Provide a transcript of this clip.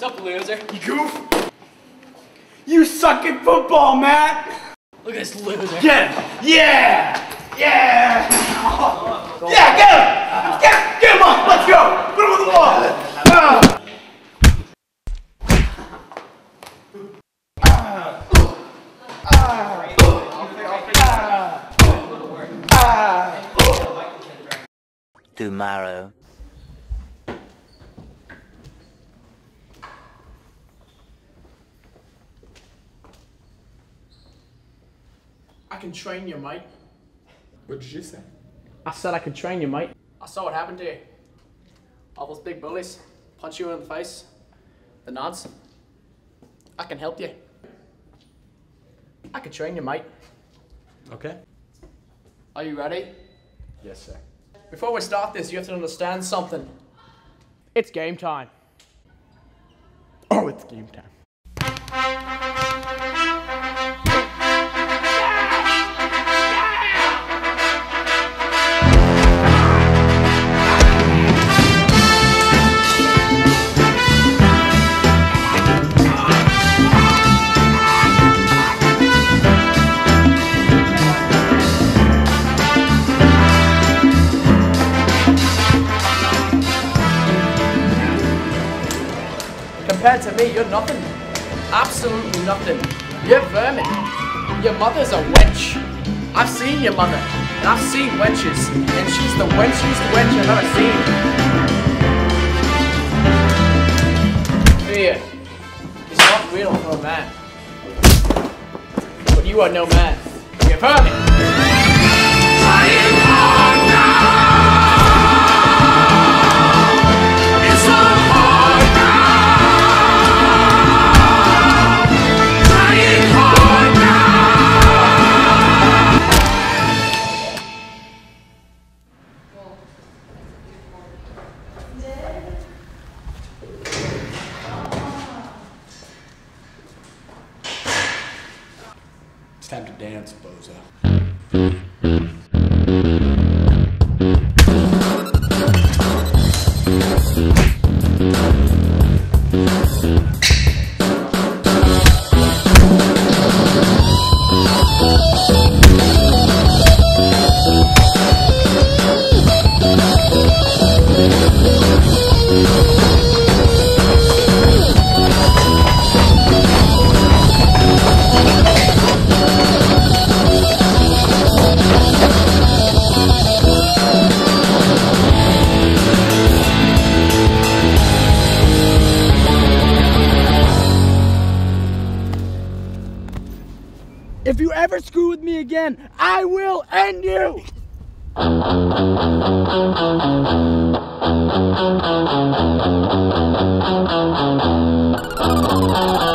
What's up, loser? You goof. You suck at football, Matt. Look at this loser. Get him. Yeah. Yeah. Yeah, get him. Get, get him on. Let's go. Put him on the wall. Ah. tomorrow. I can train you, mate. What did you say? I said I could train you, mate. I saw what happened to you. All those big bullies punch you in the face. The nods. I can help you. I can train you, mate. Okay. Are you ready? Yes, sir. Before we start this, you have to understand something. It's game time. Oh, it's game time. Compared to me, you're nothing. Absolutely nothing. You're vermin. Your mother's a wench. I've seen your mother, and I've seen wenches, and she's the wenchiest wench I've ever seen. Fear is not real for a man. But you are no man. You're vermin. It's time to dance, bozo. If you ever screw with me again, I will end you! Thank